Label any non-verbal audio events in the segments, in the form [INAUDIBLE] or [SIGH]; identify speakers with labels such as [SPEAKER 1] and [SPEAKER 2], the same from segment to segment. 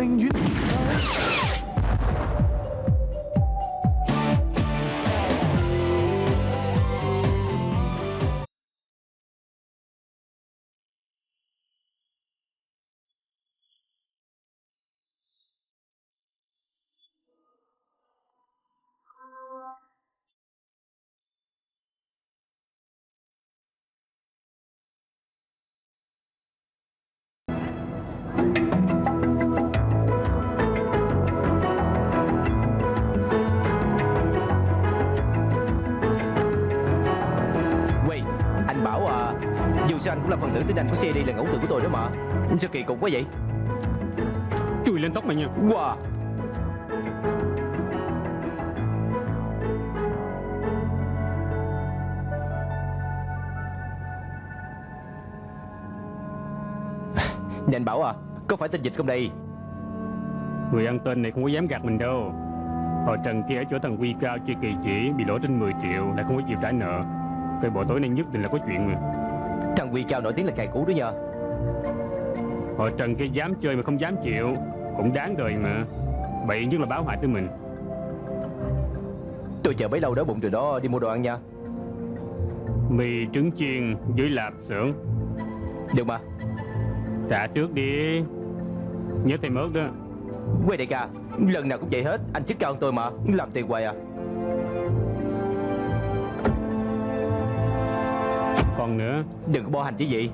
[SPEAKER 1] 宁愿 tử tin anh của CD là ấn tượng của tôi đó mà. Sao kỳ cục quá vậy?
[SPEAKER 2] Chui lên tóc mày nha.
[SPEAKER 1] Wow. Nè anh bảo à Có phải tên dịch không đây?
[SPEAKER 2] Người ăn tên này không có dám gạt mình đâu. Họ Trần kia ở chỗ thằng Quy Cao chơi kỳ chỉ Bị lỗ trên 10 triệu lại không có chịu trả nợ. Cái bộ tối nay nhất định là có chuyện mà
[SPEAKER 1] Thằng Quy Cao nổi tiếng là cài cũ đó nha
[SPEAKER 2] Họ Trần kia dám chơi mà không dám chịu Cũng đáng đời mà. Bậy nhất là báo hại tới mình.
[SPEAKER 1] Tôi chờ bấy lâu đó bụng rồi đó đi mua đồ ăn nha.
[SPEAKER 2] Mì trứng chiên dưới lạp xưởng.
[SPEAKER 1] Được mà.
[SPEAKER 2] Trả trước đi. Nhớ thêm ớt đó.
[SPEAKER 1] Quay đại ca Lần nào cũng vậy hết Anh chức cao hơn tôi mà Làm tiền hoài à
[SPEAKER 2] Còn nữa.
[SPEAKER 1] Đừng có bỏ hành chứ gì.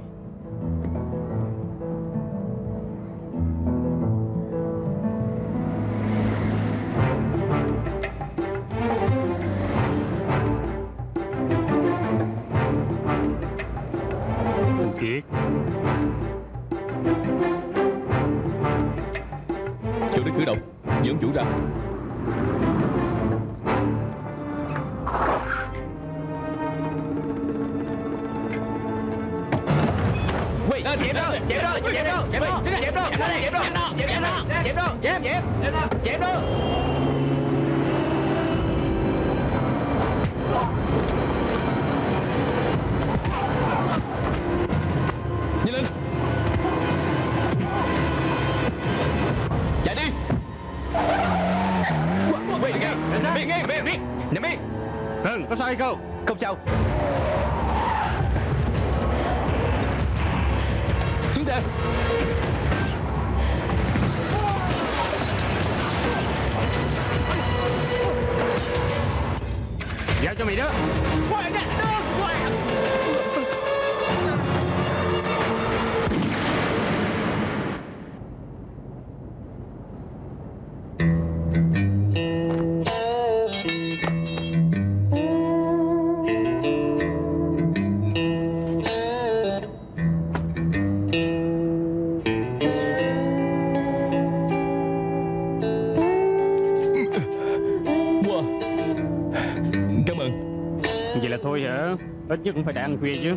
[SPEAKER 2] Nhất cũng phải đã ăn khuya chứ.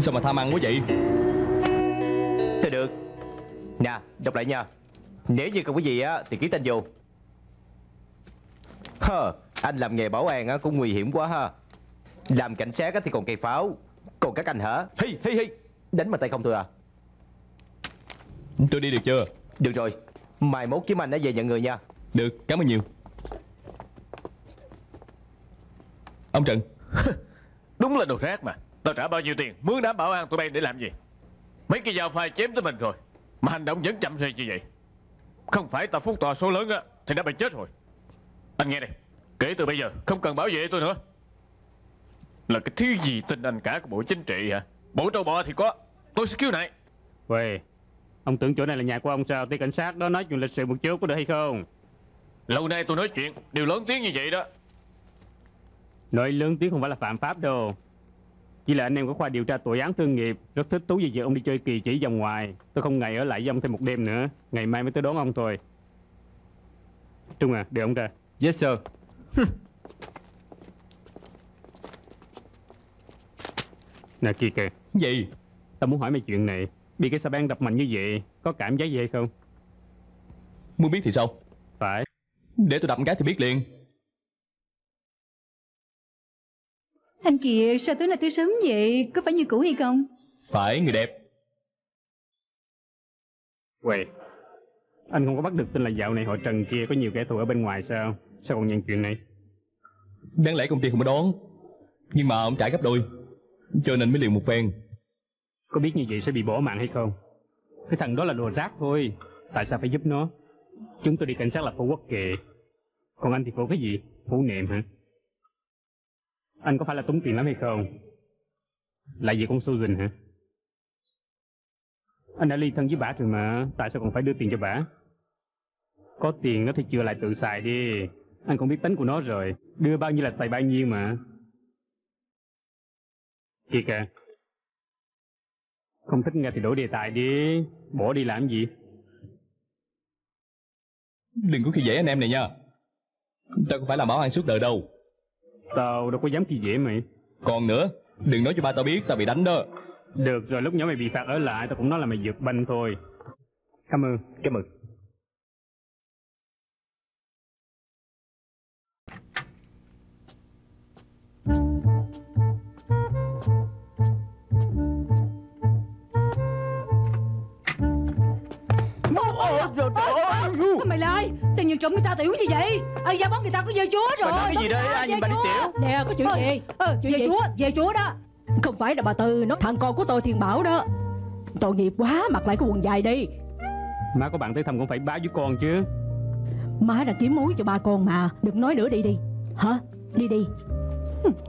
[SPEAKER 3] Sao mà tham ăn quá vậy?
[SPEAKER 1] Thôi được. Nè đọc lại nha. Nếu như không có gì á Thì ký tên vô. Hờ Anh làm nghề bảo an á cũng nguy hiểm quá ha. Làm cảnh sát á thì còn cây pháo. Còn các anh hả? Hi hi hi Đánh bằng tay không thôi à?
[SPEAKER 3] Tôi đi được chưa?
[SPEAKER 1] Được rồi. Mai mốt kiếm anh đã về nhận người nha.
[SPEAKER 3] Được cảm ơn nhiều. Ông Trần [LAUGHS]
[SPEAKER 4] Đúng là đồ rác mà. Tao trả bao nhiêu tiền Mướn đám bảo an tụi bay để làm gì? Mấy cái dao phai chém tới mình rồi Mà hành động vẫn chậm rì như vậy? Không phải tao phúc tòa số lớn á Thì đã bị chết rồi. Anh nghe đây Kể từ bây giờ không cần bảo vệ tôi nữa. Là cái thứ gì tin anh cả của bộ chính trị hả? Bộ trâu bò thì có Tôi sẽ cứu này.
[SPEAKER 2] 喂, ông tưởng chỗ này là nhà của ông sao? Tí cảnh sát đó nói chuyện lịch sự một chút có được hay không?
[SPEAKER 4] Lâu nay tôi nói chuyện Đều lớn tiếng như vậy đó
[SPEAKER 2] Nói lớn tiếng không phải là phạm pháp đâu. Chỉ là anh em của khoa điều tra tội án thương nghiệp rất thích thú vì giờ ông đi chơi kỳ chỉ vòng ngoài. Tôi không ngày ở lại với ông thêm một đêm nữa. Ngày mai mới tới đón ông thôi. Trung à, để ông ra.
[SPEAKER 5] Yes sir [LAUGHS]
[SPEAKER 2] Nè kia kìa,
[SPEAKER 3] Gì
[SPEAKER 2] tao muốn hỏi mày chuyện này. Bị cái xà beng đập mạnh như vậy, có cảm giác gì hay không?
[SPEAKER 3] Muốn biết thì sao
[SPEAKER 2] Phải.
[SPEAKER 3] Để tôi đập cái thì biết liền
[SPEAKER 6] Anh kìa, sao tối nay tới sớm vậy? Có phải như cũ hay không?
[SPEAKER 3] Phải người đẹp
[SPEAKER 2] Quầy, anh không có bắt được tin là dạo này họ Trần kia có nhiều kẻ thù ở bên ngoài sao? Sao còn nhận chuyện này?
[SPEAKER 3] Đáng lẽ công ty không có đón Nhưng mà ông trả gấp đôi Cho nên mới liều một phen
[SPEAKER 2] Có biết như vậy sẽ bị bỏ mạng hay không? Cái thằng đó là đồ rác thôi. Tại sao phải giúp nó? Chúng tôi đi cảnh sát là phụ quốc kệ. Còn anh thì phụ cái gì? Phụ niệm hả? Anh có phải là túng tiền lắm hay không? Lại vì con Susan hả? Anh đã ly thân với bà rồi mà, tại sao còn phải đưa tiền cho bà? Có tiền nó thì chừa lại tự xài đi. Anh cũng biết tính của nó rồi, đưa bao nhiêu là xài bao nhiêu mà. Kìa kìa, không thích nghe thì đổi đề tài đi, bỏ đi làm gì?
[SPEAKER 3] Đừng có khi dễ anh em này nha ta không phải là bảo an suốt đời đâu
[SPEAKER 2] Tao đâu có dám khi dễ mày.
[SPEAKER 3] Còn nữa Đừng nói cho ba tao biết tao bị đánh đó
[SPEAKER 2] Được rồi lúc nhỏ mày bị phạt ở lại tao cũng nói là mày vượt banh thôi. Cảm ơn.
[SPEAKER 5] Cảm ơn
[SPEAKER 6] trộm người ta tiểu như vậy? Ơi, giao bóng người ta có về chúa rồi.
[SPEAKER 5] Bà nói cái gì đấy? Ai nhìn bà đi tiểu?
[SPEAKER 7] Nè có chuyện gì
[SPEAKER 6] Ờ,
[SPEAKER 7] Chuyện
[SPEAKER 6] về
[SPEAKER 7] gì?
[SPEAKER 6] chúa, về chúa đó.
[SPEAKER 7] Không phải là bà Tư Nó thằng con của tôi Thiên Bảo đó Tội nghiệp quá Mặc lại cái quần dài đi
[SPEAKER 2] Má có bạn tới thăm cũng phải báo với con chứ.
[SPEAKER 7] Má đã kiếm mối cho ba con mà Đừng nói nữa đi đi Hả Đi đi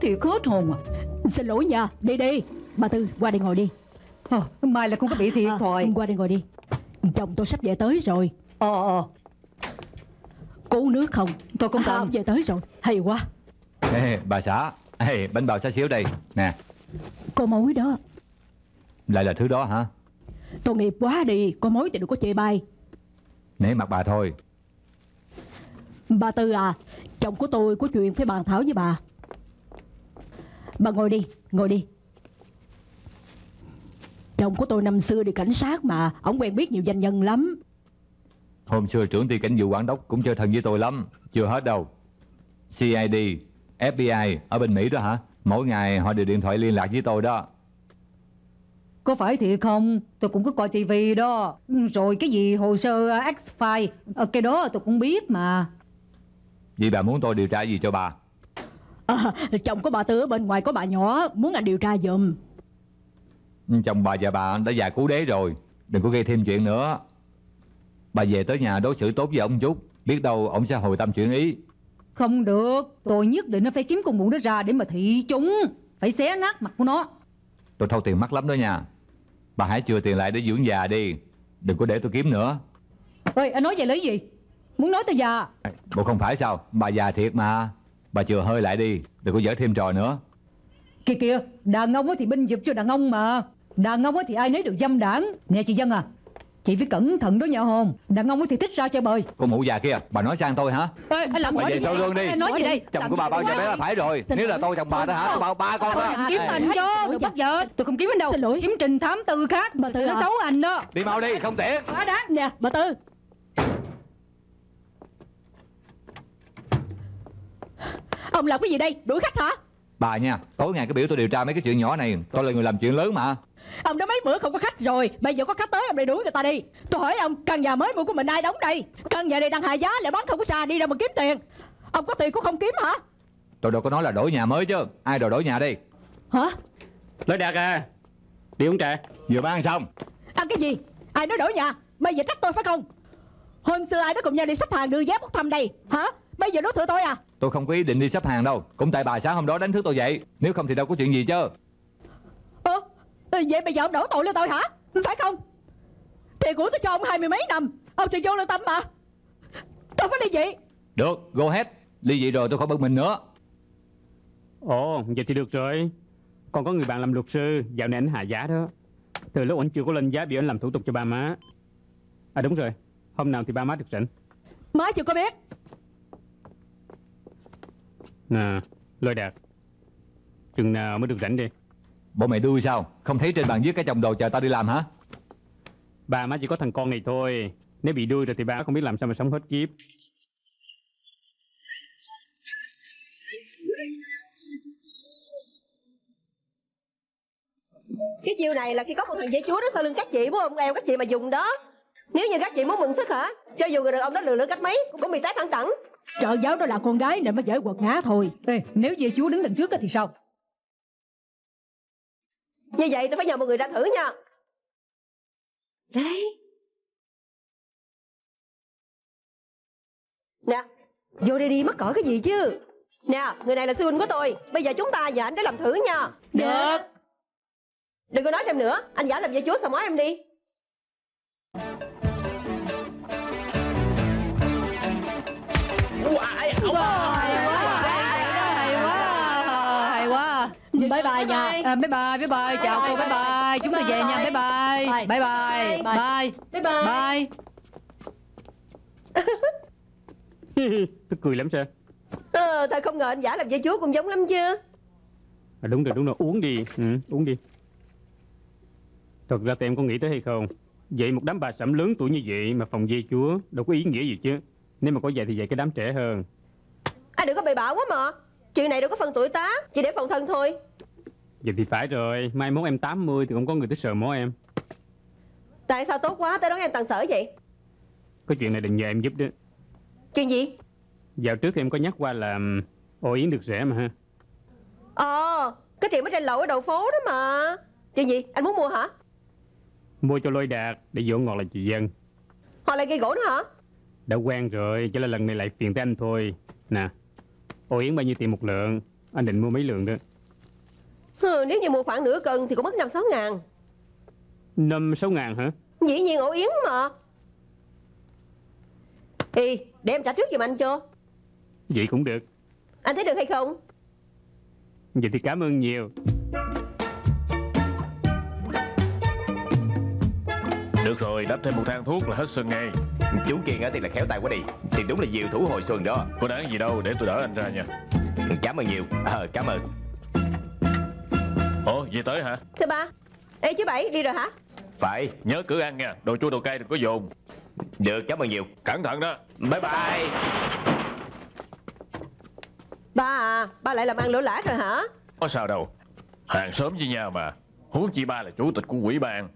[SPEAKER 6] Thiệt hết hồn à.
[SPEAKER 7] Xin lỗi nha Đi đi Bà Tư qua đây ngồi đi
[SPEAKER 6] Ờ, mai là không có bị thiệt
[SPEAKER 7] À,
[SPEAKER 6] thòi.
[SPEAKER 7] Qua đây ngồi đi Chồng tôi sắp về tới rồi
[SPEAKER 6] Ờ, ờ,
[SPEAKER 7] Có uống nước không?
[SPEAKER 6] Tôi không
[SPEAKER 7] À,
[SPEAKER 6] cần.
[SPEAKER 7] về tới rồi. Hay quá.
[SPEAKER 5] Ê, bà xã. Ê, bánh bào xá xíu đây. Nè.
[SPEAKER 7] Có mối đó.
[SPEAKER 5] Lại là thứ đó hả?
[SPEAKER 7] Tội nghiệp quá đi. Có mối thì đừng có chê bai.
[SPEAKER 5] Nể mặt bà thôi.
[SPEAKER 7] Bà Tư à Chồng của tôi có chuyện phải bàn thảo với bà. Bà ngồi đi Ngồi đi. Chồng của tôi năm xưa đi cảnh sát mà Ông quen biết nhiều danh nhân lắm
[SPEAKER 5] Hôm xưa trưởng ty cảnh vụ quản đốc cũng chơi thân với tôi lắm Chưa hết đâu CID, FBI ở bên Mỹ đó hả Mỗi ngày họ đều điện thoại liên lạc với tôi đó
[SPEAKER 6] Có phải thiệt không? Tôi cũng có coi tivi đó. Rồi cái gì hồ sơ ờ, X-File, ờ, cái đó tôi cũng biết mà.
[SPEAKER 5] Vì bà muốn tôi điều tra gì cho bà
[SPEAKER 7] à, Chồng của bà Tư ở bên ngoài có bà nhỏ Muốn anh điều tra giùm
[SPEAKER 5] Chồng bà và bà đã già cứu đế rồi Đừng có gây thêm chuyện nữa Bà về tới nhà đối xử tốt với ông chút Biết đâu ông sẽ hồi tâm chuyển ý
[SPEAKER 6] Không được, tôi nhất định nó phải kiếm con mụ nó ra để mà thị chúng. Phải xé nát mặt của nó.
[SPEAKER 5] Tôi thâu tiền mắc lắm đó nha Bà hãy chừa tiền lại để dưỡng già đi Đừng có để tôi kiếm nữa
[SPEAKER 6] Ơi, anh nói vậy lấy gì? Muốn nói tôi già?
[SPEAKER 5] Bộ không phải sao Bà già thiệt mà Bà chừa hơi lại đi Đừng có dở thêm trò nữa
[SPEAKER 6] Kìa kìa, đàn ông á thì binh vực cho đàn ông mà. Đàn ông á thì ai nấy được dâm đảng. Nè chị Dân à, chị phải cẩn thận đó nha hồn. Đàn ông á thì thích sao chơi bời.
[SPEAKER 5] Con mụ già kia Bà nói sang tôi hả
[SPEAKER 6] Ê, anh làm
[SPEAKER 5] Bà
[SPEAKER 6] gì
[SPEAKER 5] về
[SPEAKER 6] vậy?
[SPEAKER 5] sau lưng đi
[SPEAKER 6] nói gì đây?
[SPEAKER 5] Chồng của bà bao giờ bé là phải rồi
[SPEAKER 7] Xin
[SPEAKER 5] Nếu là tôi chồng bà đó hả Tôi bảo ba con
[SPEAKER 6] Tôi
[SPEAKER 5] đó
[SPEAKER 6] không kiếm anh cho, đừng bắt giờ. Tôi không kiếm anh đâu.
[SPEAKER 7] Xin lỗi.
[SPEAKER 6] Kiếm trình thám tư khác.
[SPEAKER 7] Bà Tư
[SPEAKER 6] nó xấu anh đó.
[SPEAKER 5] Đi mau đi không tiện
[SPEAKER 6] Quá đáng.
[SPEAKER 7] Nè bà Tư Ông làm cái gì đây Đuổi khách hả
[SPEAKER 5] Bà nha Tối ngày cái biểu tôi điều tra mấy cái chuyện nhỏ này Tôi là người làm chuyện lớn mà
[SPEAKER 7] Ông đã mấy bữa không có khách rồi Bây giờ có khách tới ông lại đuổi người ta đi. Tôi hỏi ông căn nhà mới mua của mình ai đóng đây? Căn nhà này đang hạ giá lại bán không có xa đi đâu mà kiếm tiền. Ông có tiền cũng không kiếm hả?
[SPEAKER 5] Tôi đâu có nói là đổi nhà mới chứ. Ai đòi đổi nhà đi?
[SPEAKER 7] Hả?
[SPEAKER 2] Lối đạt à, đi uống trà.
[SPEAKER 5] Vừa bán xong.
[SPEAKER 7] Ăn cái gì? Ai nói đổi nhà? Bây giờ trách tôi phải không? Hôm xưa ai đó cùng nhau đi xếp hàng đưa vé bốc thăm đây. Hả? Bây giờ nó thừa tôi à.
[SPEAKER 5] Tôi không có ý định đi xếp hàng đâu. Cũng tại bà sáng hôm đó đánh thức tôi dậy Nếu không thì đâu có chuyện gì chứ
[SPEAKER 7] Vậy bây giờ ông đổ tội lên tôi hả Phải không Tiền của tôi cho ông hai mươi mấy năm Ông thì vô lương tâm mà Tôi phải ly dị
[SPEAKER 5] Được, go ahead Ly dị rồi tôi không bực mình nữa
[SPEAKER 2] Ồ, vậy thì được rồi. Còn có người bạn làm luật sư, dạo này anh hạ giá đó. Từ lúc anh chưa có lên giá bị anh làm thủ tục cho ba má. À đúng rồi, hôm nào thì ba má được rảnh.
[SPEAKER 7] Má chưa có biết
[SPEAKER 2] Nè, lôi đạt. Chừng nào mới được rảnh đi.
[SPEAKER 5] Bộ mày đuôi sao? Không thấy trên bàn viết cái chồng đồ chờ tao đi làm hả?
[SPEAKER 2] Ba má chỉ có thằng con này thôi. Nếu bị đuôi rồi thì ba không biết làm sao mà sống hết kiếp.
[SPEAKER 8] Cái chiêu này là khi có một thằng dây chúa đó sau lưng các chị muốn ông eo các chị mà dùng đó. Nếu như các chị muốn mượn sức hả? Cho dù người đàn ông đó lừa lừa cách mấy Cũng bị té thẳng cẳng
[SPEAKER 7] Trợ giáo đó là con gái nên mới dễ quật ngã thôi.
[SPEAKER 6] Ê, nếu về chúa đứng đằng trước á thì sao
[SPEAKER 8] Như vậy tôi phải nhờ một người ra thử nha. Ra đây Nè Vô đây đi mắc cỡ cái gì chứ? Nè người này là sư huynh của tôi. Bây giờ chúng ta nhờ anh để làm thử nha.
[SPEAKER 7] Được.
[SPEAKER 8] Đừng có nói thêm nữa. Anh giả làm dây chúa sao mói em đi.
[SPEAKER 7] Hay Bye bye nha.
[SPEAKER 6] à, Bye bye, bye bye, chào cô, bye. bye Chúng tôi về nha, bye. Bye Bye. Bye, bye
[SPEAKER 8] Bye. Bye
[SPEAKER 6] Bye. [LAUGHS]
[SPEAKER 2] Tôi cười lắm sao?
[SPEAKER 8] ờ, Thật không ngờ anh giả làm dây chúa cũng giống lắm chứ.
[SPEAKER 2] À, đúng rồi, đúng rồi, uống đi. Ừ, uống đi. Thật ra thì em có nghĩ tới hay không? Vậy một đám bà sẩm lớn tuổi như vậy mà phòng dây chúa đâu có ý nghĩa gì chứ. Nếu mà có vậy thì vậy cái đám trẻ hơn.
[SPEAKER 8] Anh đừng có bậy bạ quá mà. Chuyện này đâu có phần tuổi tác Chỉ để phòng thân thôi
[SPEAKER 2] Vậy thì phải rồi, mai mốt em 80 thì cũng có người tới sờ mó em.
[SPEAKER 8] Tại sao tốt quá tới đón em tàn sở vậy
[SPEAKER 2] Có chuyện này định nhờ em giúp đó.
[SPEAKER 8] Chuyện gì
[SPEAKER 2] Dạo trước thì em có nhắc qua là ô yến được rẻ mà ha.
[SPEAKER 8] Ờ Cái chuyện ở trên lầu ở đầu phố đó mà Chuyện gì anh muốn mua hả
[SPEAKER 2] Mua cho lôi đạt để dỗ ngọt là chị dân.
[SPEAKER 8] Họ lại gây gỗ nữa hả
[SPEAKER 2] Đã quen rồi, chỉ là lần này lại phiền tới anh thôi. Nè, ô yến bao nhiêu tiền một lượng? Anh định mua mấy lượng đó?
[SPEAKER 8] Hừ, Nếu như mua khoảng nửa cân thì cũng mất năm sáu ngàn.
[SPEAKER 2] Năm sáu ngàn hả?
[SPEAKER 8] Dĩ nhiên ổ yến mà. Ê để em trả trước giùm anh cho.
[SPEAKER 2] Vậy cũng được.
[SPEAKER 8] Anh thấy được hay không?
[SPEAKER 2] Vậy thì cảm ơn nhiều.
[SPEAKER 4] Được rồi, đắp thêm một thang thuốc là hết sưng ngay.
[SPEAKER 1] Chú Kiên á thì là khéo tay quá đi. Thì đúng là diệu thủ hồi xuân đó.
[SPEAKER 4] Có đáng gì đâu, để tôi đỡ anh ra nha.
[SPEAKER 1] Cảm ơn nhiều. Ờ cảm ơn
[SPEAKER 4] Ồ, về tới hả?
[SPEAKER 8] Thưa ba. Ê chú Bảy đi rồi hả?
[SPEAKER 1] Phải
[SPEAKER 4] Nhớ cứ ăn nha, đồ chua đồ cay đừng có dồn.
[SPEAKER 1] Được cảm ơn nhiều.
[SPEAKER 4] Cẩn thận đó.
[SPEAKER 1] Bye bye.
[SPEAKER 8] Ba à Ba lại làm ăn lỗ lã rồi hả?
[SPEAKER 4] Có sao đâu. Hàng xóm với nhau mà. Huống chi ba là chủ tịch của quỹ ban.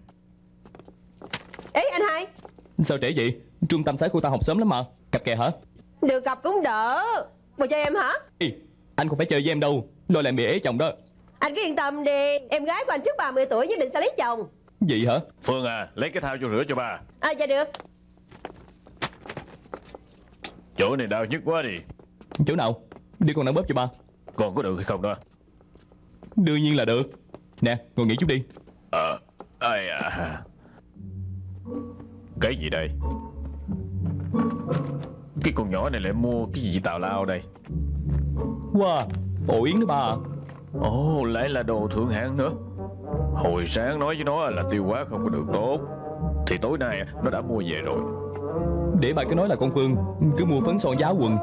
[SPEAKER 8] Ê anh hai.
[SPEAKER 3] Sao trễ vậy? Trung tâm xã khu ta học sớm lắm mà. Cặp kè hả?
[SPEAKER 8] Được gặp cũng đỡ. Một cho em hả?
[SPEAKER 3] Ê, anh không phải chơi với em đâu. Lôi lại bị ế chồng đó
[SPEAKER 8] Anh cứ yên tâm đi. Em gái của anh trước 30 tuổi nhất định sẽ lấy chồng.
[SPEAKER 3] Gì hả?
[SPEAKER 4] Phương à, lấy cái thao vô rửa cho ba.
[SPEAKER 8] À dạ được.
[SPEAKER 4] Chỗ này đau nhức quá đi.
[SPEAKER 3] Chỗ nào? Đi con nâng bóp cho ba.
[SPEAKER 4] Còn có được hay không đó?
[SPEAKER 3] Đương nhiên là được. Nè, ngồi nghỉ chút đi.
[SPEAKER 4] Ờ, ai à? Cái gì đây? Cái con nhỏ này lại mua cái gì tào lao đây?
[SPEAKER 3] Wow, ổ yến đó ba à
[SPEAKER 4] Ồ, lại là đồ thượng hạng nữa. Hồi sáng nói với nó là tiêu hóa không có được tốt Thì tối nay nó đã mua về rồi.
[SPEAKER 3] Để bà cứ nói là con Phương Cứ mua phấn son giáo quần.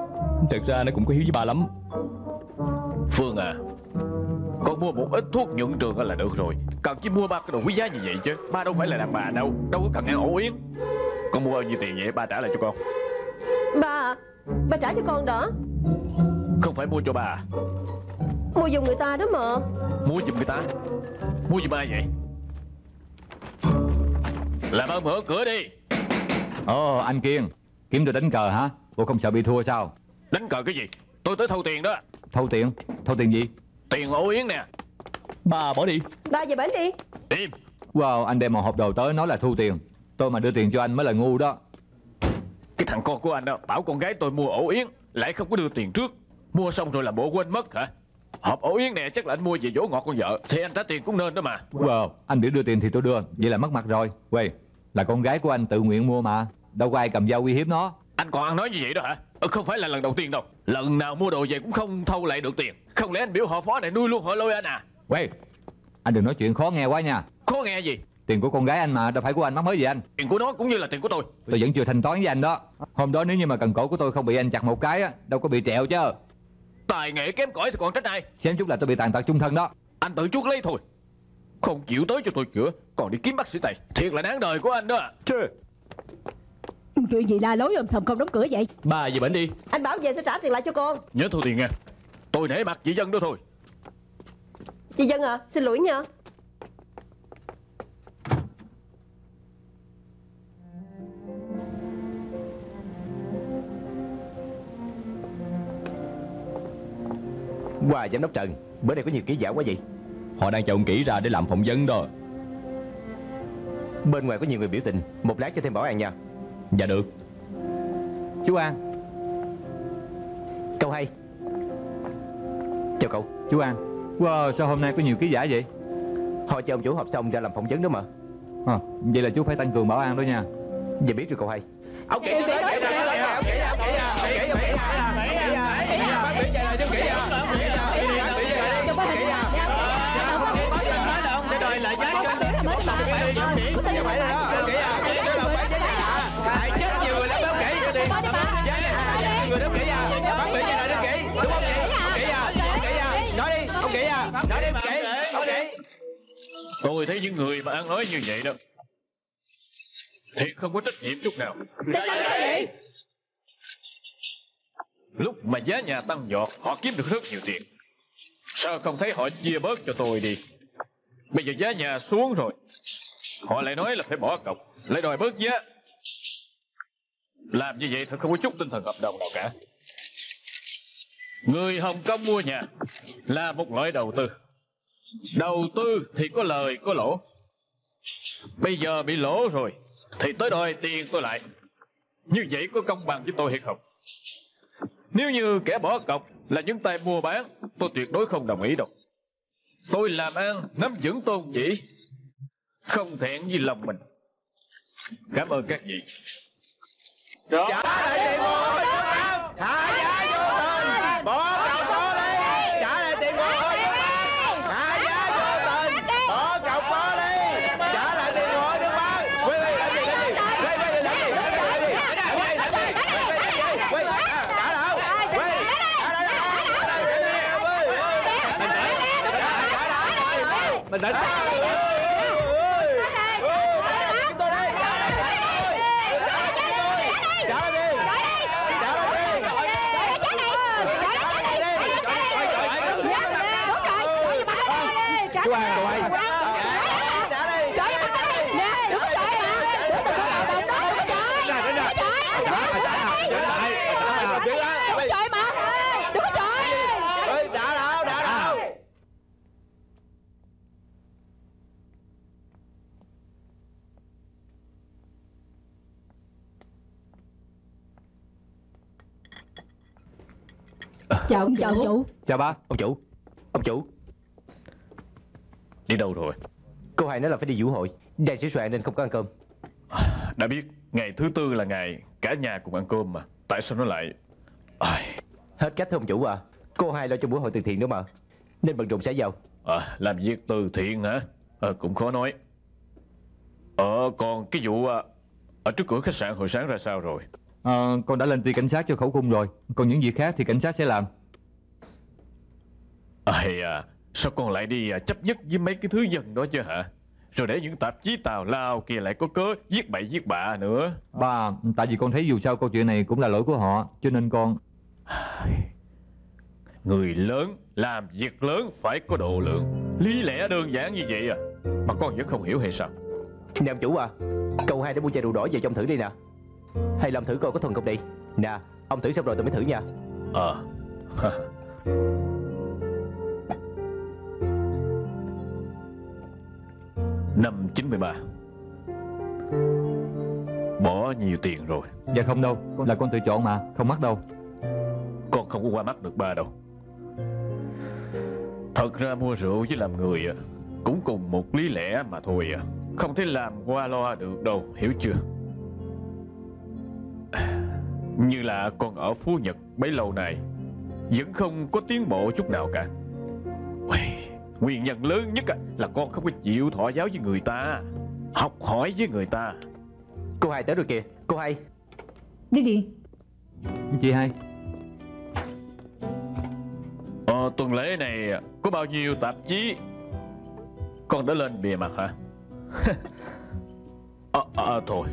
[SPEAKER 3] Thật ra nó cũng có hiếu với ba lắm.
[SPEAKER 4] Phương à Con mua một ít thuốc nhuận trường là được rồi. Cần chỉ mua ba cái đồ quý giá như vậy chứ. Ba đâu phải là đàn bà đâu Đâu có cần ăn ổ yến. Con mua bao nhiêu tiền vậy? Ba trả lại cho con.
[SPEAKER 8] Ba Ba trả cho con đó.
[SPEAKER 4] Không phải mua cho bà?
[SPEAKER 8] Mua dùng người ta đó mà.
[SPEAKER 4] Mua giùm người ta? Mua giùm ai vậy? Làm ơn mở cửa đi.
[SPEAKER 5] Ồ, anh Kiên Kiếm tôi đánh cờ hả? Cô không sợ bị thua sao?
[SPEAKER 4] Đánh cờ cái gì? Tôi tới thâu tiền đó.
[SPEAKER 5] Thâu tiền? Thâu tiền gì?
[SPEAKER 4] Tiền ổ yến nè.
[SPEAKER 3] Ba bỏ đi.
[SPEAKER 8] Ba về bển đi.
[SPEAKER 4] Im.
[SPEAKER 5] Wow, anh đem một hộp đồ tới nói là thu tiền. Tôi mà đưa tiền cho anh mới là ngu đó.
[SPEAKER 4] Cái thằng con của anh đó bảo con gái tôi mua ổ yến Lại không có đưa tiền trước. Mua xong rồi là bộ quên mất hả Hộp ổ yến nè chắc là anh mua về dỗ ngọt con vợ. Thì anh trả tiền cũng nên đó mà.
[SPEAKER 5] Wow, anh biểu đưa tiền thì tôi đưa. Vậy là mất mặt rồi. Quay, là con gái của anh tự nguyện mua mà. Đâu có ai cầm dao uy hiếp nó.
[SPEAKER 4] Anh còn ăn nói như vậy đó hả? Ờ, Không phải là lần đầu tiên đâu. Lần nào mua đồ về cũng không thâu lại được tiền. Không lẽ anh biểu họ phó này nuôi luôn họ lôi anh à?
[SPEAKER 5] Quay, anh đừng nói chuyện khó nghe quá nha.
[SPEAKER 4] Khó nghe gì?
[SPEAKER 5] Tiền của con gái anh mà, đâu phải của anh mắc mới gì anh.
[SPEAKER 4] Tiền của nó cũng như là tiền của tôi.
[SPEAKER 5] Tôi vẫn chưa thanh toán với anh đó. Hôm đó nếu như mà cần cổ của tôi không bị anh chặt một cái á Đâu có bị trẹo chứ
[SPEAKER 4] Tài nghệ kém cỏi thì còn trách ai?
[SPEAKER 5] Xem chút là tôi bị tàn tật chung thân đó.
[SPEAKER 4] Anh tự chuốc lấy thôi. Không chịu tới cho tôi chữa Còn đi kiếm bác sĩ Tây Thiệt là đáng đời của anh đó. Chứ
[SPEAKER 7] Chuyện gì la lối ôm sầm không đóng cửa vậy?
[SPEAKER 3] Bà về bệnh đi.
[SPEAKER 8] Anh bảo về sẽ trả tiền lại cho con
[SPEAKER 4] Nhớ thu tiền nha. Tôi nể mặt chị dân đó thôi.
[SPEAKER 8] Chị Dân à xin lỗi nha
[SPEAKER 1] Qua giám đốc Trần Bữa nay có nhiều ký giả quá vậy
[SPEAKER 3] Họ đang chờ ông kỹ ra để làm phỏng vấn đó
[SPEAKER 1] Bên ngoài có nhiều người biểu tình Một lát cho thêm bảo an nha
[SPEAKER 3] Dạ được
[SPEAKER 5] Chú An,
[SPEAKER 1] Câu hay Chào cậu
[SPEAKER 5] chú An Wow, sao hôm nay có nhiều ký giả vậy
[SPEAKER 1] Họ cho ông chủ họp xong ra làm phỏng vấn đó mà
[SPEAKER 5] à, Vậy là chú phải tăng cường bảo an đó nha
[SPEAKER 1] Giờ biết rồi cậu hay
[SPEAKER 4] Ông kỹ Tôi thấy những người mà ăn nói như vậy đó Thiệt không có trách nhiệm chút nào. Lúc mà giá nhà tăng giọt Họ kiếm được rất nhiều tiền. Sao không thấy họ chia bớt cho tôi đi? Bây giờ giá nhà xuống rồi. Họ lại nói là phải bỏ cọc Lại đòi bớt giá. Làm như vậy thật không có chút tinh thần hợp đồng nào cả. Người Hồng Kông mua nhà Là một loại đầu tư Đầu tư thì có lời có lỗ. Bây giờ bị lỗ rồi Thì tới đòi tiền tôi lại. Như vậy có công bằng với tôi hay không? Nếu như kẻ bỏ cọc Là những tay mua bán Tôi tuyệt đối không đồng ý đâu. Tôi làm ăn nắm vững tôn chỉ Không thẹn với lòng mình. Cảm ơn các vị.
[SPEAKER 9] Trả lại tiền mua mình giá vô tình Bỏ cọc có đi Trả lại tiền mua thôi nước ăn Hạ giá vô tình Bỏ cọc có đi Trả lại tiền mua nước ăn Quay quay làm gì làm gì Quay quay làm gì làm gì làm gì Quay làm gì Quay làm gì Quay trả đâu Quay
[SPEAKER 4] Mình đánh
[SPEAKER 5] Chú An, cậu hay
[SPEAKER 9] Trả đâu trả đâu
[SPEAKER 7] Chào ông chào chủ.
[SPEAKER 5] Chào ba
[SPEAKER 1] Ông chủ. Ông chủ.
[SPEAKER 4] Đi đâu rồi?
[SPEAKER 1] Cô hai nói là phải đi vũ hội. Đang sửa soạn nên không có ăn cơm.
[SPEAKER 4] Đã biết ngày thứ tư là ngày Cả nhà cùng ăn cơm mà. Tại sao nó lại? Ai,
[SPEAKER 1] Hết cách thôi ông chủ à. Cô hai lo cho buổi hội từ thiện nữa mà. Nên bận rộn xã giao
[SPEAKER 4] à, Làm việc từ thiện hả? Ờ cũng khó nói. Ờ còn cái vụ à, Ở trước cửa khách sạn hồi sáng ra sao rồi?
[SPEAKER 5] À, Con đã lên ty cảnh sát cho khẩu cung rồi. Còn những việc khác thì cảnh sát sẽ làm
[SPEAKER 4] Ây à Sao con lại đi à, chấp nhất với mấy cái thứ dân đó chứ hả? Rồi để những tạp chí tào lao kia lại có cớ Giết bậy giết bạ nữa.
[SPEAKER 5] Ba, tại vì con thấy dù sao câu chuyện này cũng là lỗi của họ Cho nên con
[SPEAKER 4] Người lớn làm việc lớn phải có độ lượng. Lý lẽ đơn giản như vậy à Mà con vẫn không hiểu hay sao?
[SPEAKER 1] Nè ông chủ à Cậu hai đã mua chai rượu đỏ về cho ông thử đi nè. Hay làm thử coi có thuần không đi Nè Ông thử xong rồi tôi mới thử nha.
[SPEAKER 4] Ờ Năm 93 Bỏ nhiều tiền rồi.
[SPEAKER 5] Dạ không đâu Là con tự chọn mà Không mắc đâu.
[SPEAKER 4] Con không có qua mắt được ba đâu. Thật ra mua rượu với làm người Cũng cùng một lý lẽ mà thôi à. Không thể làm qua loa được đâu Hiểu chưa? Như là con ở Phú Nhật bấy lâu này Vẫn không có tiến bộ chút nào cả. Uầy, Nguyên nhân lớn nhất à, là con không có chịu thọ giáo với người ta Học hỏi với người ta.
[SPEAKER 1] Cô hai tới rồi kìa Cô hai.
[SPEAKER 6] Đi đi
[SPEAKER 5] Chị hai.
[SPEAKER 4] Ờ, tuần lễ này có bao nhiêu tạp chí? Con đã lên bìa mặt hả? [LAUGHS] Ờ, ờ, thôi.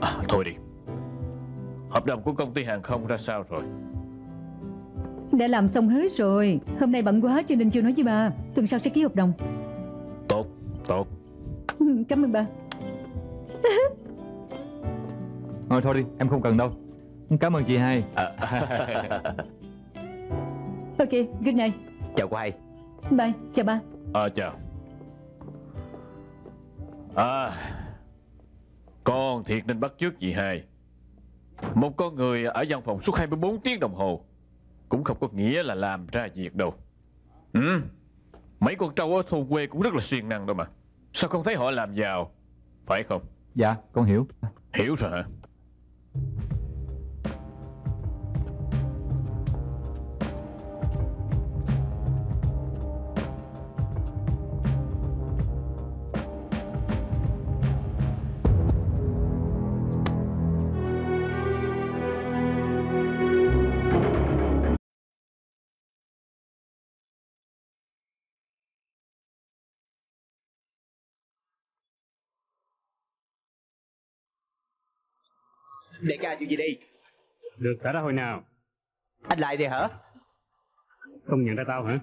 [SPEAKER 4] À, Thôi đi. Hợp đồng của công ty hàng không ra sao rồi
[SPEAKER 6] Đã làm xong hết rồi. Hôm nay bận quá cho nên chưa nói với ba. Tuần sau sẽ ký hợp đồng.
[SPEAKER 4] Tốt, tốt. [LAUGHS]
[SPEAKER 6] Cảm ơn ba. [LAUGHS]
[SPEAKER 5] Thôi thôi đi Em không cần đâu. Cảm ơn chị hai. [LAUGHS]
[SPEAKER 6] Ok good night.
[SPEAKER 1] Chào cô hai.
[SPEAKER 6] Bye chào ba.
[SPEAKER 4] À chào. À Con thiệt nên bắt chước chị hai. Một con người ở văn phòng suốt 24 tiếng đồng hồ Cũng không có nghĩa là làm ra việc đâu. Ừ Mấy con trâu ở thôn quê cũng rất là siêng năng đâu mà. Sao không thấy họ làm giàu? Phải không?
[SPEAKER 5] Dạ con hiểu.
[SPEAKER 4] Hiểu rồi hả
[SPEAKER 1] Đại ca chuyện gì đi?
[SPEAKER 2] Được trả ra hồi nào?
[SPEAKER 1] Anh lại đi hả?
[SPEAKER 2] Không nhận ra tao hả?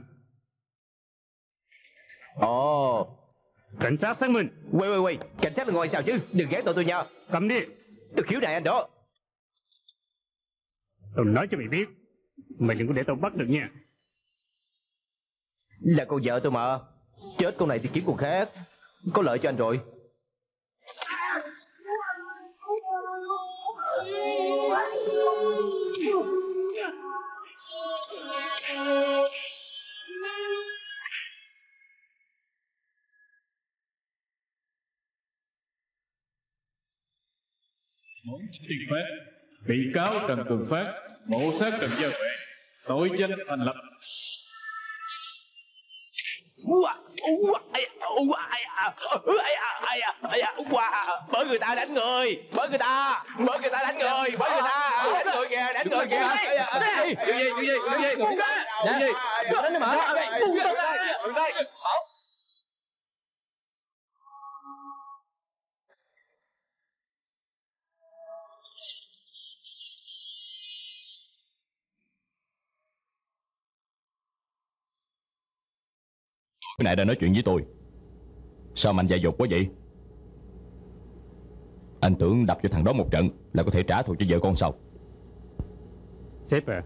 [SPEAKER 1] Ồ.
[SPEAKER 2] Cảnh sát xác minh.
[SPEAKER 1] Quay quay quay Cảnh sát là ngồi sao chứ? Đừng ghét tội tôi nha.
[SPEAKER 2] Cầm đi.
[SPEAKER 1] Tôi khiếu nại anh đó.
[SPEAKER 2] Tao nói cho mày biết Mày đừng có để tao bắt được nha.
[SPEAKER 1] Là con vợ tôi mà. Chết con này thì kiếm con khác. Có lợi cho anh rồi
[SPEAKER 10] Tiền Phát, bị cáo Trần Cường Phát, ngộ sát Trần Gia Huệ, tội danh thành lập.
[SPEAKER 1] Bởi người ta đánh người Bởi người ta Bởi người ta đánh người Bởi người ta Đánh người kìa Đánh người kìa.
[SPEAKER 10] Chuyện gì, chuyện gì, chuyện gì? Chuyện gì?
[SPEAKER 1] Đừng đánh mà
[SPEAKER 3] Cái này đã nói chuyện với tôi. Sao mà anh dạy dột quá vậy? Anh tưởng đập cho thằng đó một trận Là có thể trả thù cho vợ con sao?
[SPEAKER 2] Sếp à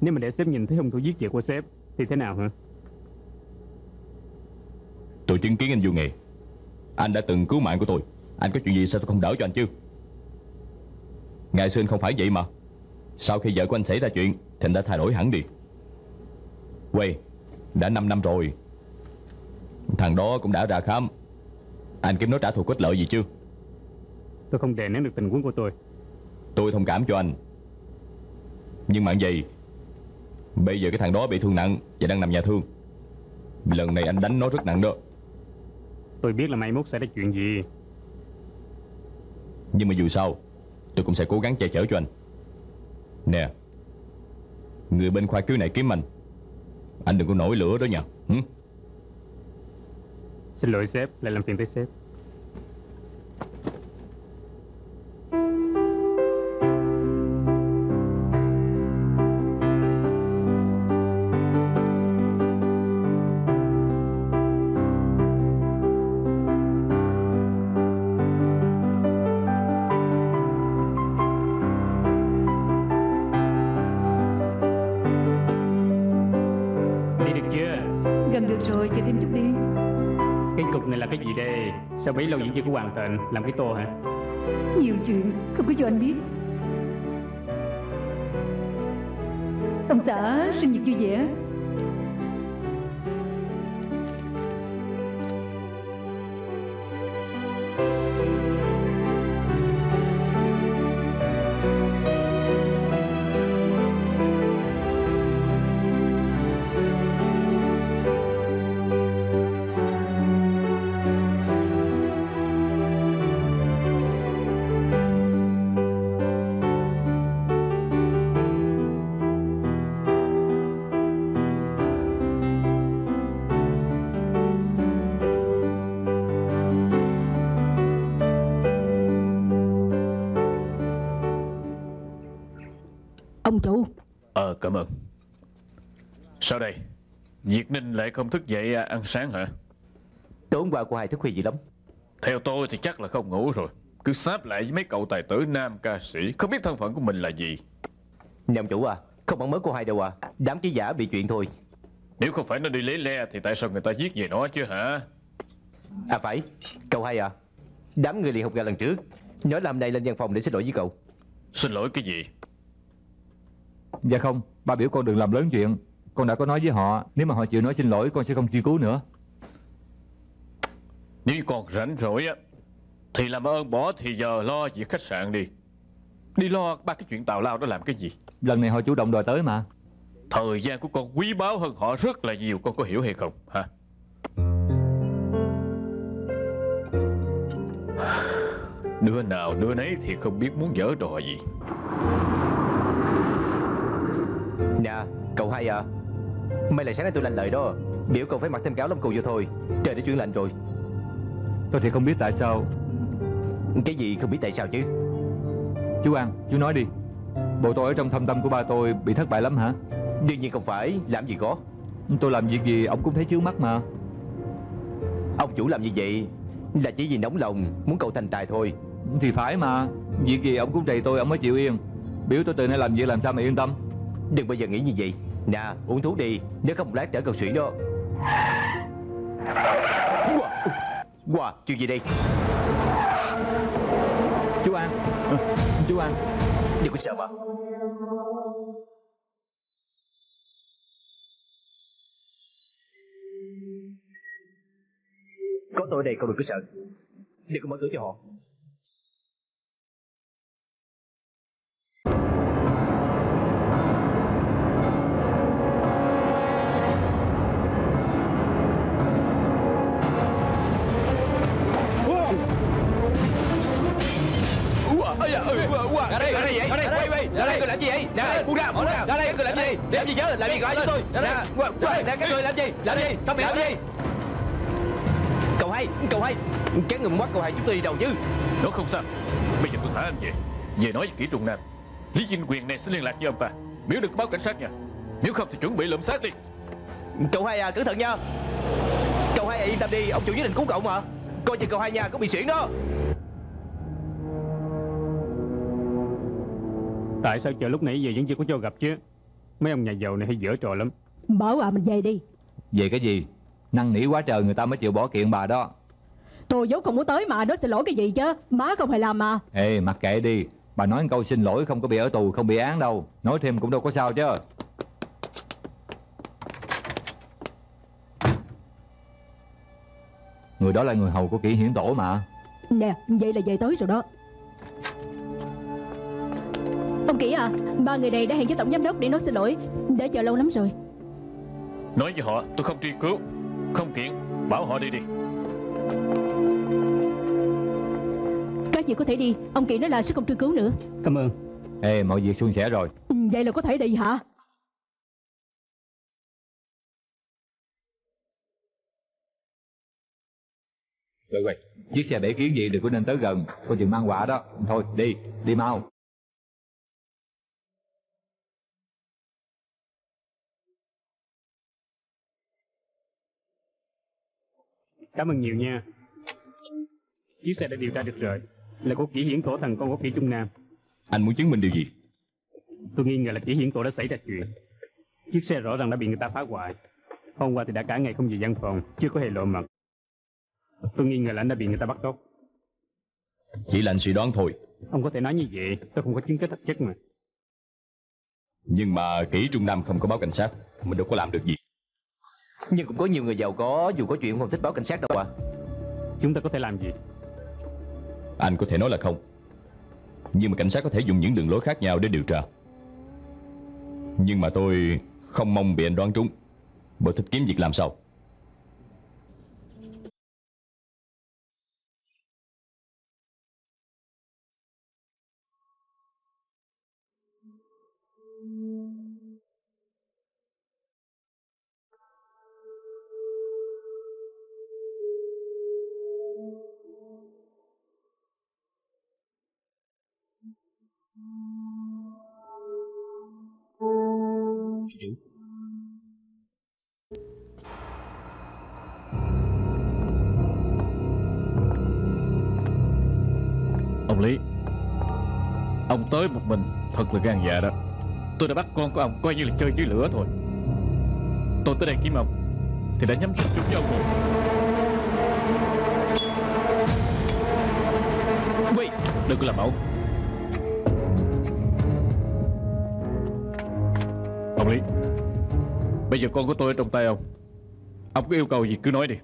[SPEAKER 2] Nếu mà để sếp nhìn thấy hung thủ giết vợ của sếp Thì thế nào hả?
[SPEAKER 3] Tôi chứng kiến anh vô nghề. Anh đã từng cứu mạng của tôi. Anh có chuyện gì sao tôi không đỡ cho anh chứ? Ngày xưa anh không phải vậy mà. Sau khi vợ của anh xảy ra chuyện Thì anh đã thay đổi hẳn đi. Quay Đã 5 năm rồi Thằng đó cũng đã ra khám. Anh kiếm nó trả thù có ích lợi gì chưa
[SPEAKER 2] Tôi không đè nén được tình huống của tôi.
[SPEAKER 3] Tôi thông cảm cho anh. Nhưng mà vậy Bây giờ cái thằng đó bị thương nặng Và đang nằm nhà thương. Lần này anh đánh nó rất nặng đó.
[SPEAKER 2] Tôi biết là mai mốt sẽ ra chuyện gì.
[SPEAKER 3] Nhưng mà dù sao Tôi cũng sẽ cố gắng che chở cho anh. Nè Người bên khoa cứu này kiếm anh. Anh đừng có nổi lửa đó nha hử?
[SPEAKER 2] Xin lỗi sếp Lại làm phiền tới sếp. Lâu vẫn chưa có hoàn thành Làm cái tô hả?
[SPEAKER 6] Nhiều chuyện không có cho anh biết. Ông xã sinh nhật vui vẻ.
[SPEAKER 4] Cảm ơn. Sao đây? Việt Ninh lại không thức dậy à, ăn sáng hả?
[SPEAKER 1] Tối hôm qua cô hai thức khuya gì lắm.
[SPEAKER 4] Theo tôi thì chắc là không ngủ rồi. Cứ sáp lại với mấy cậu tài tử nam ca sĩ. Không biết thân phận của mình là gì.
[SPEAKER 1] Nè ông chủ à Không bằng mới cô hai đâu à. Đám ký giả bị chuyện thôi.
[SPEAKER 4] Nếu không phải nó đi lấy le Thì tại sao người ta viết về nó chứ hả?
[SPEAKER 1] À phải. Cậu hai à Đám người liền học gà lần trước. Nói làm này lên văn phòng để xin lỗi với cậu.
[SPEAKER 4] Xin lỗi cái gì
[SPEAKER 5] Dạ không, ba biểu con đừng làm lớn chuyện. Con đã có nói với họ Nếu mà họ chịu nói xin lỗi con sẽ không truy cứu nữa.
[SPEAKER 4] Nếu còn rảnh rỗi á Thì làm ơn bỏ thì giờ lo việc khách sạn đi. Đi lo ba cái chuyện tào lao đó làm cái gì?
[SPEAKER 5] Lần này họ chủ động đòi tới mà.
[SPEAKER 4] Thời gian của con quý báu hơn họ rất là nhiều Con có hiểu hay không? Hả Đứa nào đứa nấy thì không biết muốn dở trò gì
[SPEAKER 1] Nè cậu hai à Mấy lại sáng nay tôi lành lợi đó. Biểu cậu phải mặc thêm cáo lông cù vô thôi. Trời đã chuyển lạnh rồi.
[SPEAKER 5] Tôi thì không biết tại sao.
[SPEAKER 1] Cái gì không biết tại sao chứ?
[SPEAKER 5] Chú An, chú nói đi. Bộ tôi ở trong thâm tâm của ba tôi bị thất bại lắm hả?
[SPEAKER 1] Đương nhiên không phải. Làm gì có?
[SPEAKER 5] Tôi làm việc gì ông cũng thấy chướng mắt mà.
[SPEAKER 1] Ông chủ làm như vậy Là chỉ vì nóng lòng Muốn cậu thành tài thôi.
[SPEAKER 5] Thì phải mà. Việc gì ông cũng trầy tôi ông mới chịu yên. Biểu tôi từ nay làm việc làm sao mà yên tâm
[SPEAKER 1] Đừng bao giờ nghĩ như vậy. Nè uống thuốc đi. Nếu không một lát trở cầu suyễn đó. Wow, wow chuyện gì đây?
[SPEAKER 5] Chú An. Ừ, Chú An.
[SPEAKER 1] Đừng có sợ mà? Có tôi ở đây cậu đừng có sợ. Đừng có mở cửa cho họ
[SPEAKER 9] Ơi, ua, ua.
[SPEAKER 1] Ra đây, ra đây vậy?
[SPEAKER 9] Ra đây, quay, quay.
[SPEAKER 1] ra đây, làm gì vậy? Nè, buông ra, buông ra.
[SPEAKER 9] Ra đây,
[SPEAKER 1] làm gì? Làm gì chứ? Làm gì gọi chúng tôi? Nè, qua, qua, nè, các người làm gì? Làm gì?
[SPEAKER 9] Không bị
[SPEAKER 1] Làm gì? Cậu hai, cậu hai, các người bắt cậu hai chúng tôi đi đâu chứ?
[SPEAKER 4] Đó không sao Bây giờ tôi thả anh về Về nói với kỹ trung nam Lý Vinh Quyền này sẽ liên lạc với ông ta Biểu đừng có báo cảnh sát nha Nếu không thì chuẩn bị lượm xác đi
[SPEAKER 1] Cậu hai à, cẩn thận nha. Cậu hai à, yên tâm đi, ông chủ nhất định cứu cậu mà. Coi chừng cậu hai nha, có bị xuyển đó.
[SPEAKER 2] Tại sao chờ lúc nãy giờ vẫn chưa có cho gặp chứ? Mấy ông nhà giàu này hay dở trò lắm.
[SPEAKER 7] Bảo à mình về đi.
[SPEAKER 5] Về cái gì? Năn nỉ quá trời người ta mới chịu bỏ kiện bà đó.
[SPEAKER 7] Tôi vốn không muốn tới mà nói xin lỗi cái gì chứ? Má không hề làm mà.
[SPEAKER 5] Ê mặc kệ đi. Bà nói câu xin lỗi không có bị ở tù không bị án đâu. Nói thêm cũng đâu có sao chứ. Người đó là người hầu của kỷ hiển tổ mà.
[SPEAKER 7] Nè vậy là về tới rồi đó Ông Kỷ à Ba người này đã hẹn với tổng giám đốc để nói xin lỗi. Đã chờ lâu lắm rồi.
[SPEAKER 4] Nói với họ tôi không truy cứu Không kiện Bảo họ đi đi.
[SPEAKER 7] Các chị có thể đi Ông Kỷ nói là sẽ không truy cứu nữa.
[SPEAKER 2] Cảm ơn.
[SPEAKER 5] Ê mọi việc suôn sẻ rồi.
[SPEAKER 7] Ừ, Vậy là có thể đi hả?
[SPEAKER 5] Quay quay. Chiếc xe bể kiến gì đừng có nên tới gần. Coi chừng mang quả đó. Thôi đi Đi mau
[SPEAKER 2] Cảm ơn nhiều nha. Chiếc xe đã điều tra được rồi. Là của kỷ hiển tổ thằng con của kỷ Trung Nam.
[SPEAKER 3] Anh muốn chứng minh điều gì?
[SPEAKER 2] Tôi nghi ngờ là kỷ hiển tổ đã xảy ra chuyện. Chiếc xe rõ ràng đã bị người ta phá hoại. Hôm qua thì đã cả ngày không về văn phòng Chưa có hề lộ mặt. Tôi nghi ngờ là anh đã bị người ta bắt cóc.
[SPEAKER 3] Chỉ là anh suy đoán thôi.
[SPEAKER 2] Ông có thể nói như vậy, tôi không có chứng cứ thực chất mà.
[SPEAKER 3] Nhưng mà kỹ Trung Nam không có báo cảnh sát Mình đâu có làm được gì
[SPEAKER 1] Nhưng cũng có nhiều người giàu có Dù có chuyện không thích báo cảnh sát đâu à.
[SPEAKER 2] Chúng ta có thể làm gì?
[SPEAKER 3] Anh có thể nói là không. Nhưng mà cảnh sát có thể dùng những đường lối khác nhau để điều tra. Nhưng mà tôi không mong bị anh đoán trúng. Bởi thích kiếm việc làm sao
[SPEAKER 4] Thật dạ đó. Tôi đã bắt con của ông coi như là chơi dưới lửa thôi. Tôi tới đây kiếm ông, Thì đã nhắm trúng chung với ông rồi. Quý Đừng có làm mẫu. Ông Lý, Bây giờ con của tôi ở trong tay ông. Ông có yêu cầu gì cứ nói đi.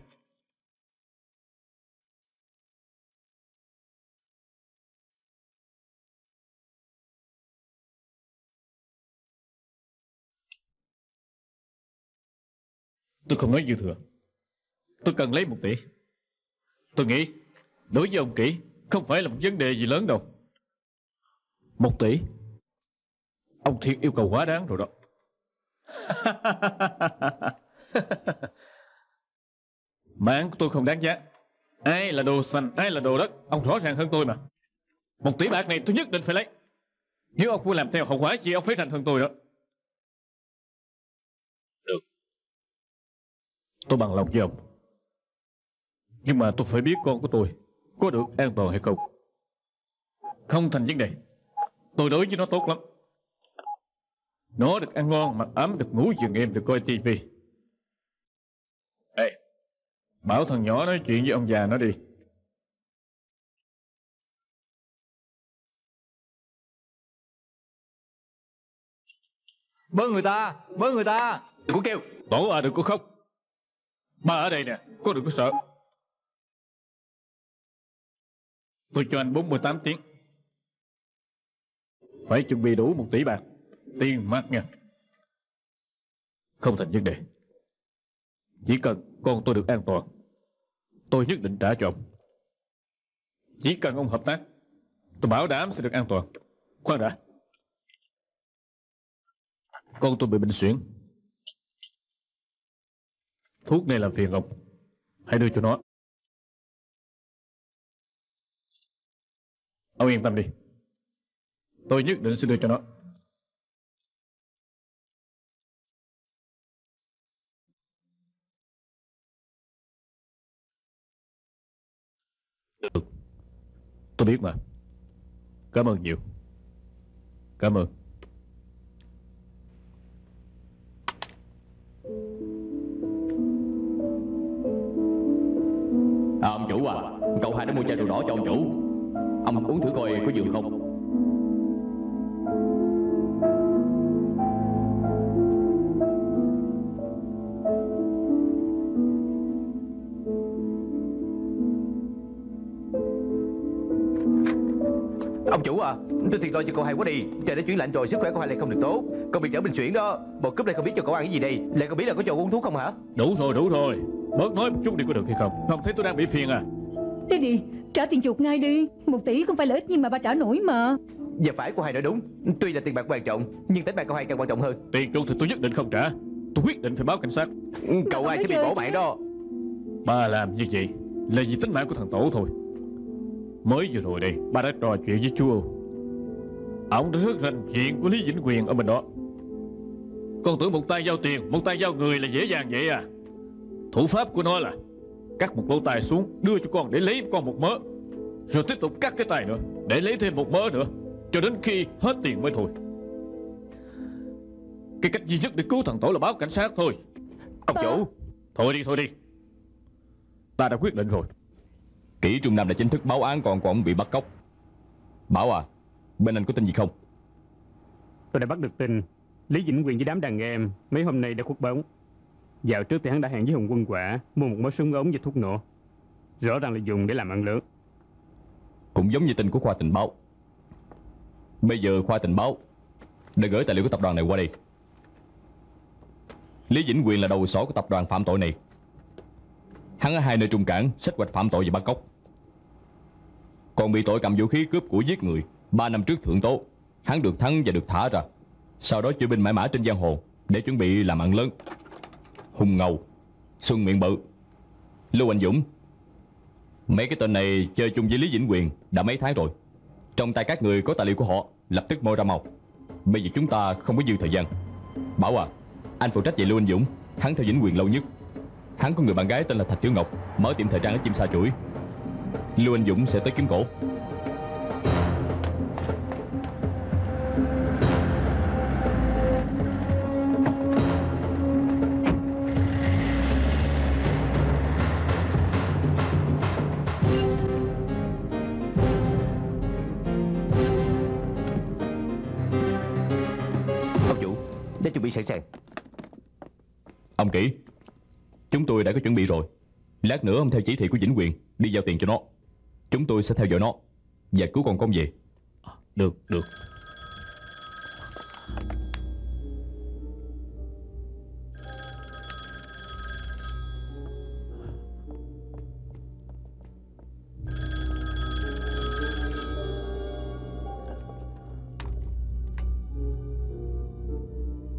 [SPEAKER 4] Tôi không nói dư thừa. Tôi cần lấy một tỷ. Tôi nghĩ, Đối với ông kỹ Không phải là một vấn đề gì lớn đâu. Một tỷ? Ông Thiệt yêu cầu quá đáng rồi đó. [LAUGHS] Mạng của tôi không đáng giá. Ai là đồ xanh Ai là đồ đất, Ông rõ ràng hơn tôi mà. Một tỷ bạc này tôi nhất định phải lấy. Nếu ông không làm theo hậu quả gì, Ông phải rành hơn tôi đó. Tôi bằng lòng với ông. Nhưng mà tôi phải biết con của tôi Có được an toàn hay không. Không thành vấn đề. Tôi đối với nó tốt lắm. Nó được ăn ngon, mặc ấm, được ngủ giường êm, được coi tivi. Ê Bảo thằng nhỏ nói chuyện với ông già nó đi.
[SPEAKER 1] Bớ người ta Bớ người ta. Đừng có kêu.
[SPEAKER 4] Tổ à đừng có khóc Ba ở đây nè, có đừng có sợ. Tôi cho anh 48 tiếng. Phải chuẩn bị đủ một tỷ bạc. Tiền mặt nha. Không thành vấn đề. Chỉ cần con tôi được an toàn Tôi nhất định trả cho ông. Chỉ cần ông hợp tác Tôi bảo đảm sẽ được an toàn. Khoan đã. Con tôi bị bệnh suyễn. Thuốc này làm phiền ông. Hãy đưa cho nó. Ông yên tâm đi. Tôi nhất định sẽ đưa cho nó. Được. Tôi biết mà. Cảm ơn nhiều. Cảm ơn.
[SPEAKER 3] À, ông chủ à Cậu hai đã mua chai rượu đỏ cho ông chủ. Ông uống thử coi có dường không.
[SPEAKER 1] Ông chủ à Tôi thiệt lo cho cậu hai quá đi. Trời đã chuyển lạnh rồi Sức khỏe của hai lại không được tốt. Còn bị trở bệnh suyễn đó. Một cúp này không biết cho cậu ăn cái gì đây. Lại không biết là có cho uống thuốc không hả?
[SPEAKER 4] Đủ rồi đủ rồi Bớt nói một chút đi có được hay không? Không thấy tôi đang bị phiền à.
[SPEAKER 6] Đi đi Trả tiền chuộc ngay đi. Một tỷ không phải là ít nhưng mà ba trả nổi mà.
[SPEAKER 1] Và phải của hai nói đúng. Tuy là tiền bạc quan trọng Nhưng tính mạng của hai càng quan trọng hơn.
[SPEAKER 4] Tiền chuộc thì tôi nhất định không trả. Tôi quyết định phải báo cảnh sát.
[SPEAKER 1] Cậu hai sẽ bị bỏ mạng đó?
[SPEAKER 4] Ba làm như vậy Là vì tính mạng của thằng Tổ thôi. Mới vừa rồi đây Ba đã trò chuyện với chú Âu Ông đã rất rành chuyện của Lý Vĩnh Quyền ở bên đó. Con tưởng một tay giao tiền Một tay giao người là dễ dàng vậy à Thủ pháp của nó là Cắt một lỗ tai xuống Đưa cho con để lấy con một mớ. Rồi tiếp tục cắt cái tay nữa Để lấy thêm một mớ nữa Cho đến khi hết tiền mới thôi. Cái cách duy nhất để cứu thằng Tổ là báo cảnh sát thôi.
[SPEAKER 1] Ông chủ
[SPEAKER 4] Thôi đi thôi đi. Ta đã quyết định rồi.
[SPEAKER 3] Kỷ Trung Nam đã chính thức báo án con của ông bị bắt cóc. Bảo à Bên anh có tin gì không?
[SPEAKER 2] Tôi đã bắt được tin. Lý Vĩnh Quyền với đám đàn em mấy hôm nay đã khuất bóng. Dạo trước thì hắn đã hẹn với Hùng Quân Quả, mua một mớ súng ống và thuốc nổ. Rõ ràng là dùng để làm ăn lớn.
[SPEAKER 3] Cũng giống như tin của khoa tình báo. Bây giờ khoa tình báo Đã gửi tài liệu của tập đoàn này qua đây. Lý Vĩnh Quyền là đầu sỏ của tập đoàn phạm tội này. Hắn ở hai nơi trung cảng Sách hoạch phạm tội và bắt cóc. Còn bị tội cầm vũ khí cướp của giết người, Ba năm trước thượng tố, Hắn được thắng và được thả ra. Sau đó chữa binh mãi mã trên giang hồ Để chuẩn bị làm ăn lớn. Hùng Ngầu, Xuân Miệng Bự. Lưu Anh Dũng, Mấy cái tên này chơi chung với Lý Vĩnh Quyền đã mấy tháng rồi. Trong tay các người có tài liệu của họ, Lập tức moi ra màu. Bây giờ chúng ta không có dư thời gian. Bảo à Anh phụ trách về Lưu Anh Dũng, Hắn theo Vĩnh Quyền lâu nhất. Hắn có người bạn gái tên là Thạch Tiểu Ngọc, Mở tiệm thời trang ở Chim Sa Chuỗi. Lưu Anh Dũng sẽ tới kiếm cổ. Chỉ thị của Vĩnh Quyền Đi giao tiền cho nó. Chúng tôi sẽ theo dõi nó Và cứu con công về.
[SPEAKER 4] À, được, được.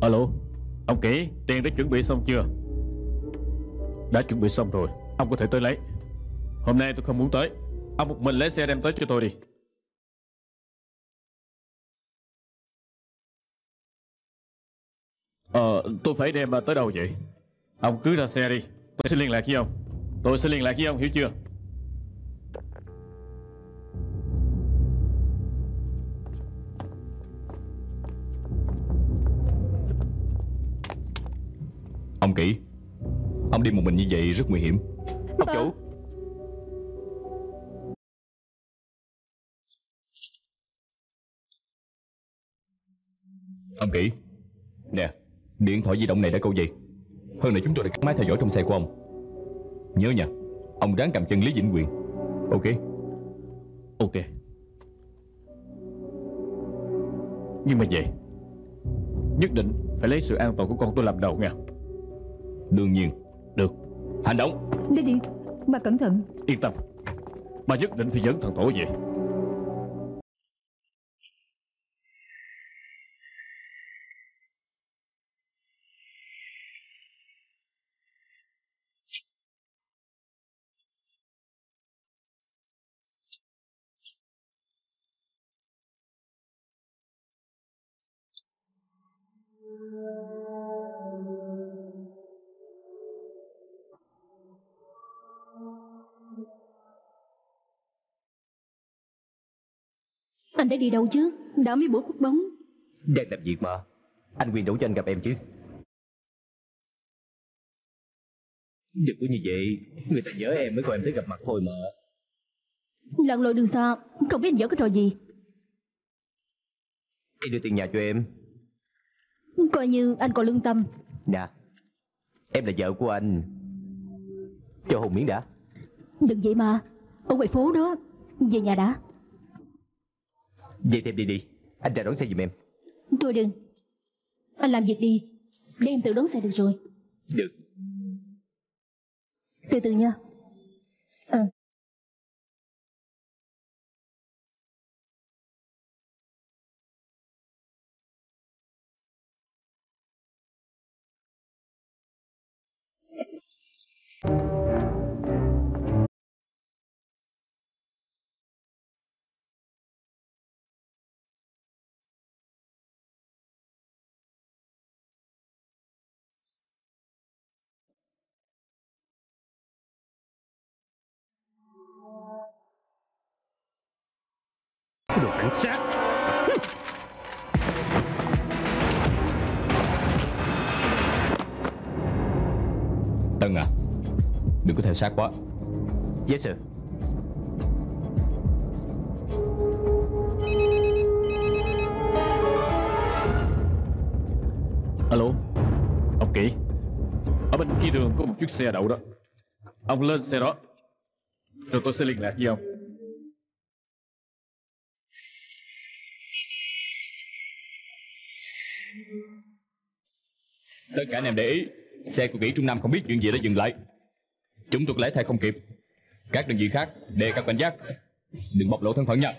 [SPEAKER 4] Alo, ông kỹ, tiền đã chuẩn bị xong chưa? Đã chuẩn bị xong rồi, ông có thể tới lấy. Hôm nay tôi không muốn tới. Ông một mình lấy xe đem tới cho tôi đi. Ờ, tôi phải đem ờ, tới đâu vậy? Ông cứ ra xe đi, tôi sẽ liên lạc với ông. Tôi sẽ liên lạc với ông, hiểu chưa?
[SPEAKER 3] Ông kỹ. Ông đi một mình như vậy rất nguy hiểm. Ông chủ. Ông kỹ Nè Điện thoại di động này đã câu gì? Hơn nữa chúng tôi đã cắt máy theo dõi trong xe của ông. Nhớ nha Ông ráng cầm chân Lý Vĩnh Quyền. Ok.
[SPEAKER 4] Ok. Nhưng mà vậy Nhất định phải lấy sự an toàn của con tôi làm đầu nha.
[SPEAKER 3] Đương nhiên Hành động.
[SPEAKER 6] Đi đi Bà cẩn thận.
[SPEAKER 4] Yên tâm. Bà nhất định phải dẫn thằng Tổ về
[SPEAKER 7] Anh đã đi đâu chứ? Đã mấy buổi khuất bóng.
[SPEAKER 1] Đang làm việc mà. Anh quyền đủ cho anh gặp em chứ. Đừng có như vậy. Người ta nhớ em mới gọi em tới gặp mặt thôi mà.
[SPEAKER 7] Lặn lội đường xa Không biết anh giở cái trò gì.
[SPEAKER 1] Em đưa tiền nhà cho em.
[SPEAKER 7] Coi như anh còn lương tâm.
[SPEAKER 1] Nè Em là vợ của anh. Cho Hùng miếng đã.
[SPEAKER 7] Đừng vậy mà. Ở ngoài phố đó Về nhà đã
[SPEAKER 1] Vậy thì em đi đi. Anh ra đón xe giùm em.
[SPEAKER 7] Thôi đừng. Anh làm việc đi. Để em tự đón xe được rồi.
[SPEAKER 1] Được.
[SPEAKER 7] Từ từ nha. Ờ.
[SPEAKER 2] Cái sát quá Yes,
[SPEAKER 3] sir. Alo, Ông Kỷ. Ở bên kia
[SPEAKER 1] đường có một
[SPEAKER 10] chiếc xe đậu đó. Ông lên xe đó. Rồi tôi sẽ liên lạc với ông.
[SPEAKER 3] Tất cả anh em để ý, Xe của Kỷ Trung Nam không biết chuyện gì đã dừng lại. Chúng tôi lấy thay không kịp. Các đơn vị khác, đề các cảnh giác. Đừng bộc lộ thân phận nha.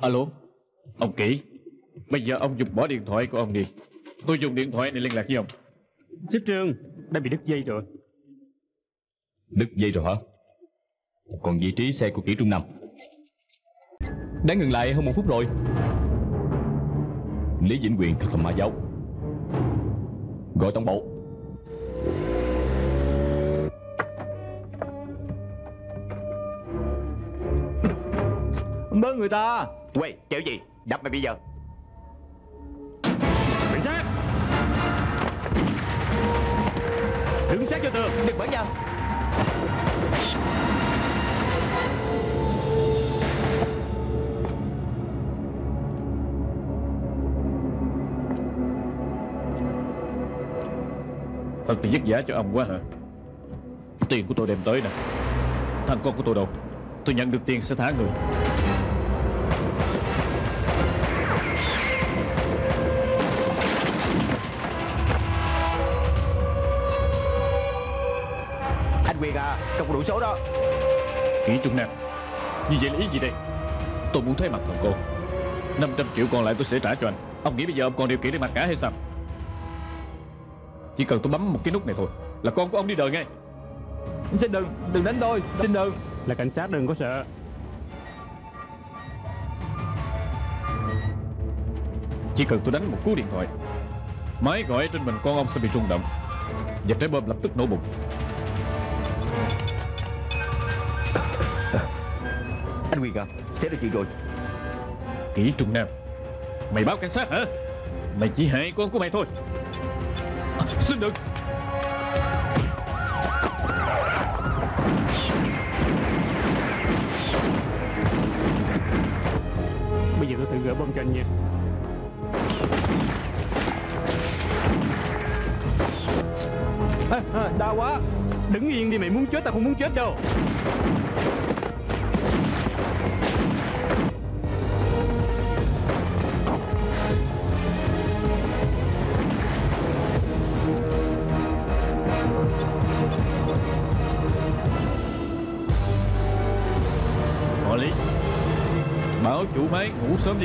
[SPEAKER 10] Alo, Ông kỹ Bây giờ ông dùng bỏ điện thoại của ông đi. Tôi dùng điện thoại để liên lạc với ông.
[SPEAKER 2] Xếp trương Đã bị đứt dây rồi.
[SPEAKER 3] Đứt dây rồi hả? Còn vị trí xe của kỹ Trung Nam. Đã ngừng lại hơn một phút rồi. Lý Vĩnh Quyền thật là ma giáo. Gọi tổng bộ.
[SPEAKER 1] Bớ người ta. Quay kiểu gì? Đập mày bây giờ
[SPEAKER 2] Đứng sát cho tường.
[SPEAKER 1] Đừng bắn nhau.
[SPEAKER 10] Thật là vất vả cho ông quá hả? Tiền của tôi đem tới nè. Thằng con của tôi đâu? Tôi nhận được tiền sẽ thả người
[SPEAKER 1] Không có đủ số đó.
[SPEAKER 10] Kỹ Trung Nam Như vậy là ý gì đây? Tôi muốn thấy mặt thằng con 500 triệu còn lại tôi sẽ trả cho anh. Ông nghĩ bây giờ ông còn điều kiện để mặc cả hay sao? Chỉ cần tôi bấm một cái nút này thôi Là con của ông đi đời ngay.
[SPEAKER 1] Xin đừng Đừng đánh tôi Xin đừng.
[SPEAKER 2] Là cảnh sát đừng có sợ.
[SPEAKER 10] Chỉ cần tôi đánh một cú điện thoại Máy gọi trên mình con ông sẽ bị rung động Và trái bom lập tức nổ bụng
[SPEAKER 1] Anh Quyền à Sẽ được chuyện rồi.
[SPEAKER 10] Kỹ Trung Nam Mày báo cảnh sát hả? Mày chỉ hại con của mày thôi. À, Xin đừng
[SPEAKER 2] Bây giờ tôi tự gỡ bom cho anh nha.
[SPEAKER 1] À, à, Đau quá.
[SPEAKER 2] Đứng yên đi mày muốn chết tao không muốn chết đâu
[SPEAKER 10] Bảo chủ máy ngủ sớm